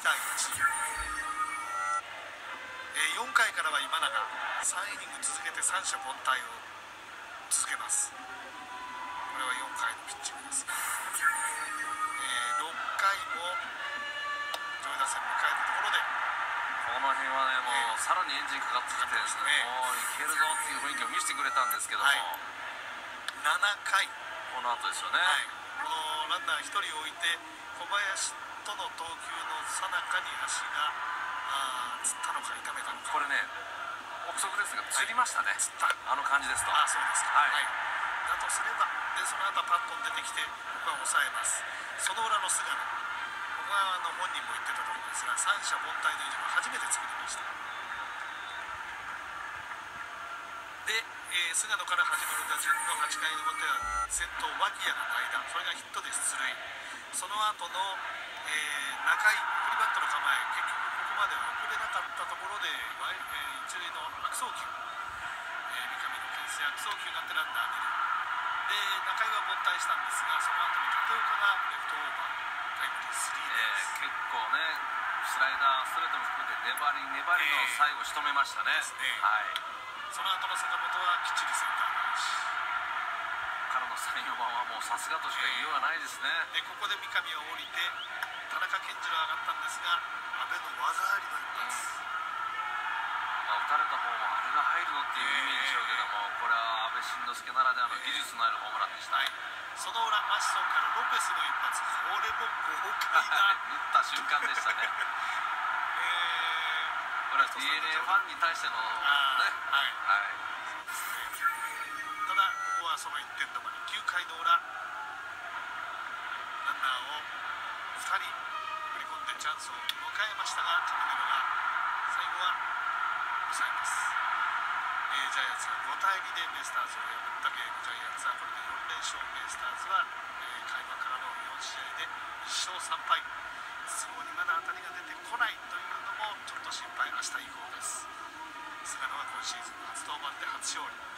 対1、えー4回からは今永3イニング続けて三者凡退を続けます。これは4回のピッチングです、えー6回も上位打線迎えたところでこの辺はねもうさらにエンジンかかってきてですねええもういけるぞっていう雰囲気を見せてくれたんですけども、はい。7回。この後ですよね、はい、1人置いて小林との投球の最中に足があーつったのか痛めたのか。これね憶測ですが釣りましたね、つった。あの感じですと。あそうですか。はい。だとすればでその後パッと出てきてここは抑えます。その裏の菅野。ここはあの本人も言ってたところですが三者凡退の以上は初めて作りました。で、えー菅野から始まる打順の8回の表は先頭脇谷が代打それがヒットで出塁。その後の、えー中井送りバントの構え結局ここまでは送れなかったところで、えー一塁の悪送球、えー三上の牽制悪送球がてランナー二塁で中井は凡退したんですがその後に立岡がレフトオーバータイムリースリーえーベース、結構ねスライダーストレートも含めて粘り粘りの最後仕留めましたね、ですね。はい。その後の坂本はきっちりセンター返しからの3、4番はもうさすがとしか言いようがないですね、でここで三上は降りて田中健次郎上がったんですが阿部の技ありの一発、まあ、打たれた方もあれが入るのっていう意味でしょうけども、これは阿部慎之助ならではの技術のあるホームランでした、はい、その裏マシソンからロペスの一発これも豪快な、打った瞬間でしたね。えこれは d n a ファンに対してのね。はい。はい回の裏ランナーを2人振り込んでチャンスを迎えましたがカメネロが最後は抑えます、えージャイアンツが5対2でベイスターズを破ったゲーム。ジャイアンツはこれで4連勝。ベイスターズは、えー開幕からの4試合で1勝3敗。筒香にまだ当たりが出てこないというのもちょっと心配。明日以降です。菅野は今シーズン初登板で初勝利。